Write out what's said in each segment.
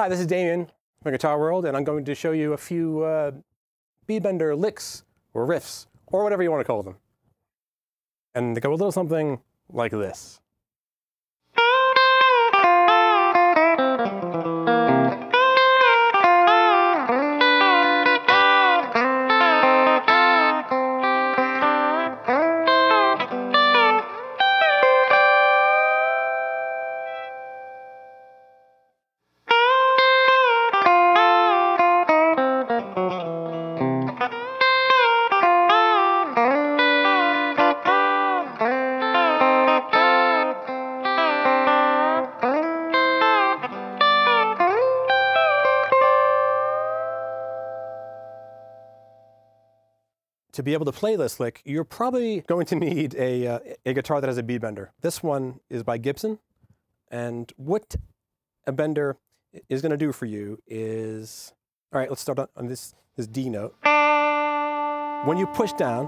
Hi, this is Damian from Guitar World, and I'm going to show you a few uh, B bender licks or riffs or whatever you want to call them. And they go a little something like this. To be able to play this lick, you're probably going to need a, uh, a guitar that has a B bender. This one is by Gibson. And what a bender is going to do for you is, all right, let's start on, this, this D note. When you push down,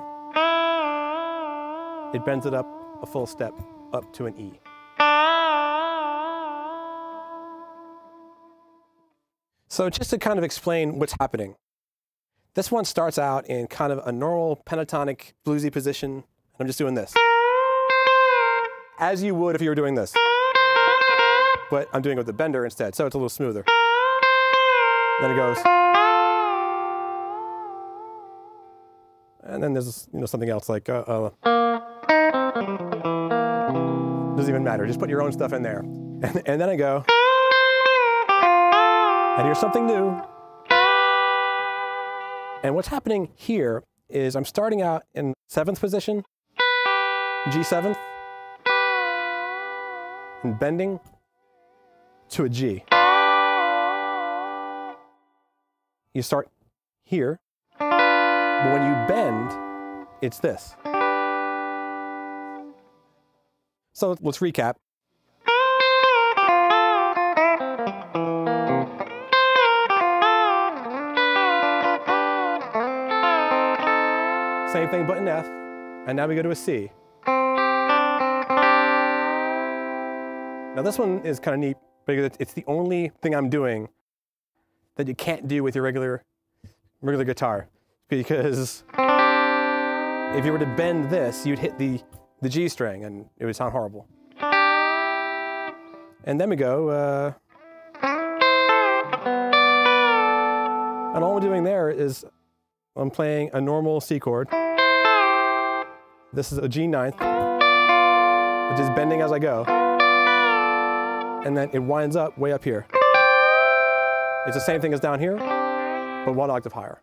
it bends it up a full step up to an E. So just to kind of explain what's happening, this one starts out in kind of a normal pentatonic bluesy position. I'm just doing this. As you would if you were doing this. But I'm doing it with the bender instead, so it's a little smoother. Then it goes. And then there's you know something else like uh, uh, doesn't even matter. Just put your own stuff in there. And, and then I go. And here's something new. And what's happening here is I'm starting out in seventh position, G seventh, and bending to a G. You start here, but when you bend, it's this. So let's recap. Same thing, but button F, and now we go to a C. Now this one is kind of neat because it's the only thing I'm doing that you can't do with your regular, regular guitar. Because if you were to bend this, you'd hit the, the G string and it would sound horrible. And then we go, uh, and all we're doing there is I'm playing a normal C chord. This is a G ninth, which is bending as I go. And then it winds up way up here. It's the same thing as down here, but one octave higher.